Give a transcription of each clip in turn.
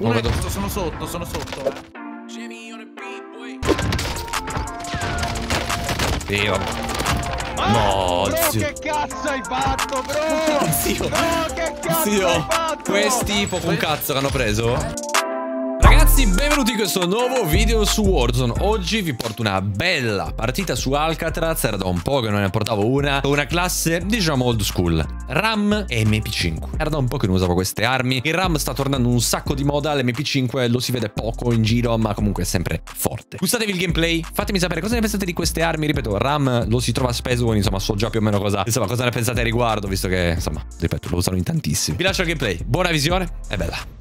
Uno vedo. sono sotto, sono sotto. eh. Sì, vabbè. No, Bro, zio. che cazzo hai fatto, bro? Zio. Bro, che cazzo Zio, hai fatto? questi poco un cazzo che hanno preso? Ragazzi, benvenuti in questo nuovo video su Warzone. Oggi vi porto una bella partita su Alcatraz. Era da un po' che non ne portavo una. Una classe, diciamo, old school. RAM e MP5. Era da un po' che non usavo queste armi. Il RAM sta tornando un sacco di moda. L'MP5 lo si vede poco in giro, ma comunque è sempre forte. Gustatevi il gameplay? Fatemi sapere cosa ne pensate di queste armi. Ripeto, RAM lo si trova spesso, quindi insomma so già più o meno cosa, insomma, cosa ne pensate a riguardo, visto che, insomma, ripeto, lo usano in tantissimi. Vi lascio il gameplay. Buona visione. È bella.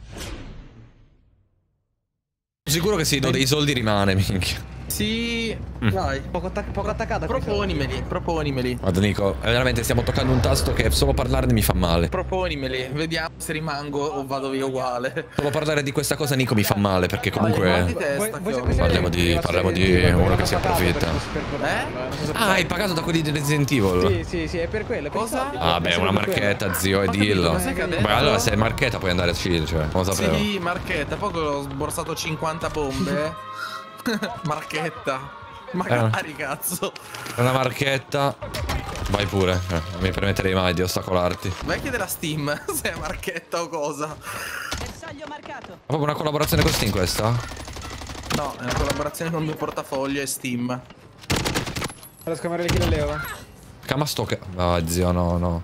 Sicuro che se do dei soldi rimane, minchia. Sì, Mm. dai. Poco, attac- poco attaccata qui, Proponimeli, proponimeli. Guarda Nico, eh, veramente stiamo toccando un tasto che solo parlarne mi fa male. Proponimeli, vediamo se rimango o vado via uguale. Solo parlare di questa cosa Nico mi fa male perché di comunque... testa, Voi- voi- Parliamo di- parliamo di uno che si approfitta. se Ah, hai pagato da quelli di Resident Evil? Sì, sì, sì, è per quello. Cosa? Ah, beh, una marchetta, zio, e dillo. Beh, allora se è marchetta puoi andare a chill, cioè, non lo sapevo. Sì, marchetta, poco ho sborsato 50 bombe. marchetta. Magari, cazzo. È una marchetta. Vai pure, eh, non mi permetterei mai di ostacolarti. Vai a chiedere a Steam se è marchetta o cosa. Bersaglio marcato. Ma proprio una collaborazione con Steam questa? No, è una collaborazione con il mio portafoglio e Steam. Vado a scamare le kill a Leo. Camastoca. Ah, zio, no, no.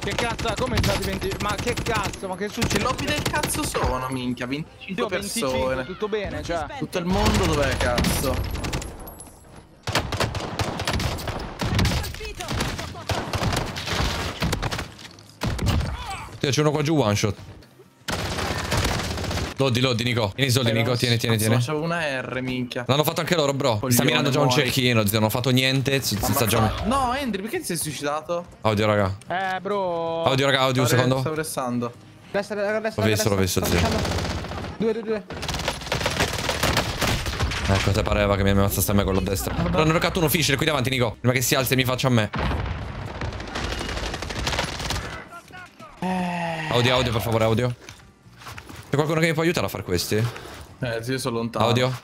Che cazzo, come già diventi... Ma che cazzo, ma che Che succede? lobby del cazzo sono, minchia? 25 Io 25, persone. tutto bene, cioè. Tutto il mondo dov'è, cazzo? Colpito. Zio, c'è uno qua giù, one shot. Lodi, lodi, Nico. Tieni i soldi, Nico, tieni, tieni, Cazzo, tieni. ma c'avevo una R, minchia. L'hanno fatto anche loro, bro. Mi sta mirando già un cecchino, zio. Non ho fatto niente. Si, sta già. No, Andri, perché ti sei suicidato? Audio, raga. Eh, bro. Audio, raga, audio, un secondo. Stavo restando. Destra, destra, L'ho visto, l'ho visto, zio. Due, due, due. Ecco, te pareva che mi ammazza sta me quello a destra. Però hanno roccato uno fisher qui davanti, Nico. Prima che si alzi e mi faccia a me. Audio, audio, per favore, audio. C'è qualcuno che mi può aiutare a fare questi? Eh, zio, sono lontano. Audio.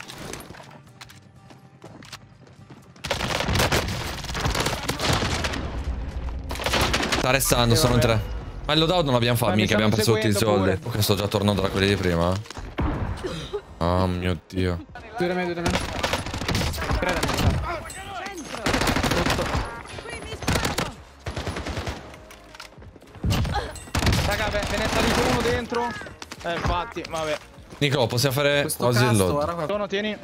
Sta restando, sono in tre. Ma il loadout non l'abbiamo fatto, mica abbiamo preso tutti i soldi. Ok, sto già tornando da quelli di prima. Oh mio dio. Due da me, due da me. Tre da me. Raga, ve ne è salito uno dentro. Eh, infatti, vabbè. Nico, possiamo fare Questo quasi il load. Sono, tieni.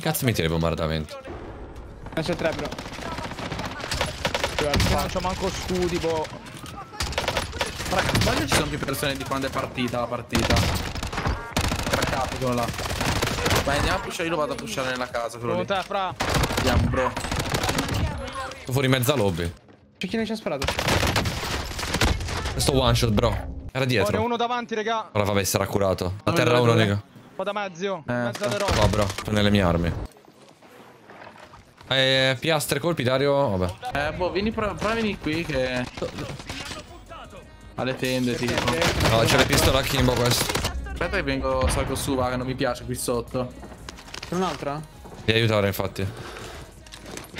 Cazzo mi tira il bombardamento? Non c'è tre, però. Io non c'ho manco scudi, boh. Raga, sbaglio ci sono più persone di quando è partita la partita. Craccato quello là. Vai, andiamo a pushare, io lo vado a pushare nella casa, quello lì. te, fra. Andiamo, bro. Sto fuori mezza lobby. C'è chi ne ci ha sparato? Questo one shot, bro. Era dietro. uno davanti, raga. Ora vabbè, sarà curato. A terra uno, dove? Nico. Qua da me, zio. Eh, Mezzo alle sta- rocce. Qua, bro. Prende le mie armi. Eh, piastre, colpi, Dario. Vabbè. Eh, boh, vieni, prova, prova a venire qui che... Alle tende, tipo. No, c'è le pistole a Kimbo questo. Aspetta che vengo, salgo su, va, che non mi piace qui sotto. C'è un'altra? Devi aiutare, infatti.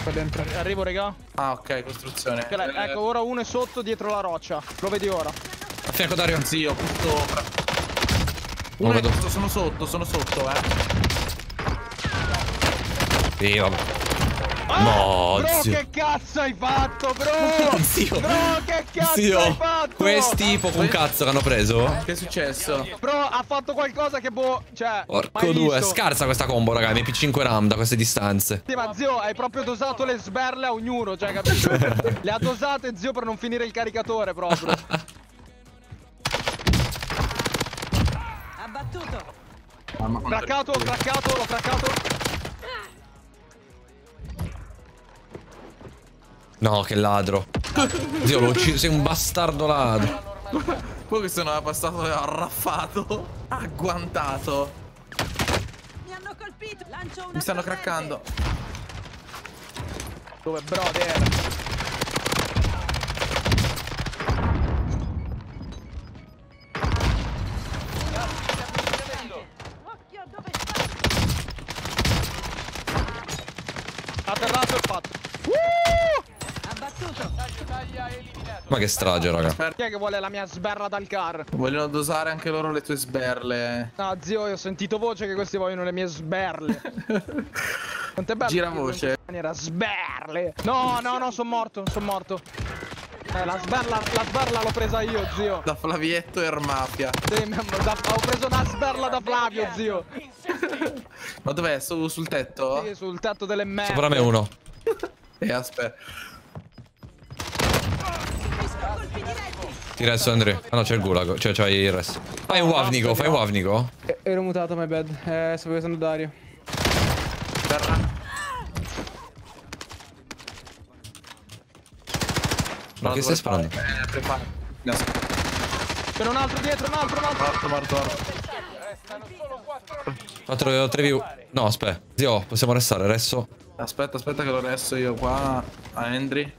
Qua dentro. Arrivo, raga. Ah, ok, costruzione. La- Ecco, ora uno è sotto dietro la roccia. Lo vedi ora. A fianco, Dario. Zio. Non Uno è vedo. sotto, sono sotto, sono sotto, eh. Sì, vabbè. No, Bro, zio. che cazzo hai fatto, bro? Zio. Bro, che cazzo hai Zio. fatto? Questi poco un cazzo che hanno preso. Che è successo? Bro, ha fatto qualcosa che boh, cioè, Porco due. visto. Scarsa questa combo, raga. MP5 RAM da queste distanze. Sì, ma zio, hai proprio dosato le sberle a ognuno, cioè, capito? le ha dosate, zio, per non finire il caricatore proprio. Abbattuto. Craccato, craccato, l'ho craccato. No, che ladro. Zio, l'ho ucciso. Sei un bastardo ladro. Poi che sono passato arraffato, agguantato. Mi hanno colpito. Lancio una Mi stanno craccando. Dove, brother? Ma che strage, raga. Chi è che vuole la mia sberla dal car? Vogliono dosare anche loro le tue sberle. No, zio, io ho sentito voce che questi vogliono le mie sberle. Quanto è bello. Gira voce. Maniera sberle. No, no, no, sono morto, sono morto. Eh, la sberla, la sberla l'ho presa io, zio. Da Flavietto e Mafia. Sì, da- ho preso una sberla da Flavio, zio. Ma dov'è? Su, sul tetto? Sì, sul tetto delle merde. Sopra me uno. E aspetta. Ti resto, Andre. Ah no, c'è il gulag. Cioè, c'hai il resto. Fai un wav, Nico. Fai un wav, Nico. E- Ero mutato, my bad. Eh, stavo usando Dario. Terra. Ma che stai sparando? Eh, prepara. C'era un altro dietro, un altro, un altro. Morto, morto, morto. 4 3 view. No, aspetta. Zio, possiamo restare. Resto. Aspetta, aspetta che lo resto io qua a Henry.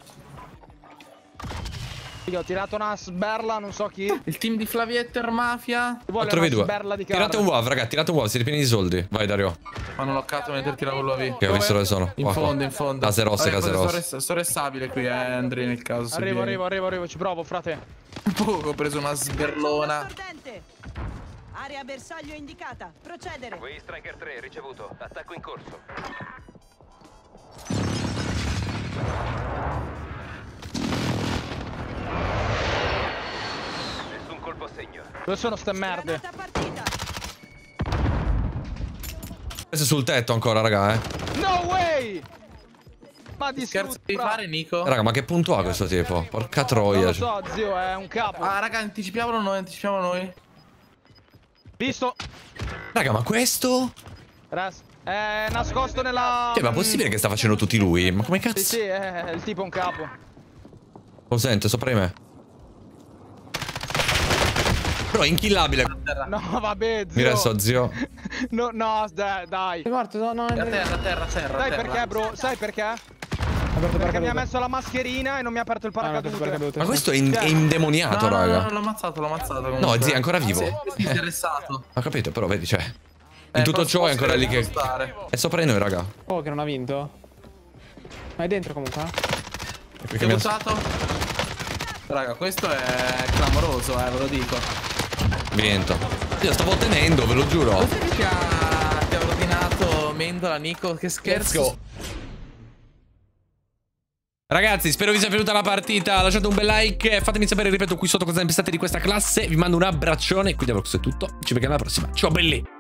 Io ho tirato una sberla, non so chi. Il team di Flavietto e Mafia. Vuole 4 una 2 sberla di carne. Tirate un wav, raga. Tirate un wav. Siete pieni di soldi. Vai, Dario. Mi hanno loccato mentre tiravo via. Che ho visto dove sono. In Qua, qua. fondo, in fondo. Case rosse, case rosse. Sto restabile qui, eh, Henry, nel caso. Arrivo, vieni. arrivo, arrivo, arrivo, ci provo, frate. Poco, ho preso una sberlona. Area bersaglio indicata. Procedere. Qui Striker 3 ricevuto. Attacco in corso. Dove sono ste merde? Questo è sul tetto ancora, raga, eh. No way! Ma di Scherzo di fare, Nico? Raga, ma che punto ha questo tipo? Porca Non troia. lo cioè. so, zio, è un capo. Ah, raga, anticipiamolo noi, anticipiamo noi. Visto? Raga, ma questo? Res. È nascosto nella... Cioè, ma è possibile che sta facendo tutti lui? Ma come Sì, cazzo? sì, è il tipo un capo. Lo sente, sopra di me. Però è inkillabile. No, vabbè, zio. Mi resto, zio. No, no, dai. Sei morto? No, no, A no. terra, terra, terra. Sai terra. perché, bro? Sai perché? Perché mi ha messo la mascherina e non mi ha aperto il Ah, no, paracadute. paracadute. Ma questo è, in- è indemoniato, No, no, no, raga. no, l'ho ammazzato, l'ho ammazzato. No, comunque. zio, è ancora vivo. Sì, sì, interessato. Ho capito, però vedi, cioè. In Eh, tutto ciò è ancora lì che. stare. È sopra di noi, raga. Oh, che non ha vinto. Ma è dentro comunque, eh? È mi ha- buttato? Raga, questo è clamoroso, eh, ve lo dico. Vinto. Io stavo tenendo, ve lo giuro. Cos'è che ti ha, ti ha ordinato Mendola, Nico? Che scherzo. Ragazzi, spero vi sia piaciuta la partita. Lasciate un bel like. Fatemi sapere, ripeto, qui sotto cosa ne pensate di questa classe. Vi mando un abbraccione. Quindi, questo è tutto. Ci vediamo alla prossima. Ciao, belli.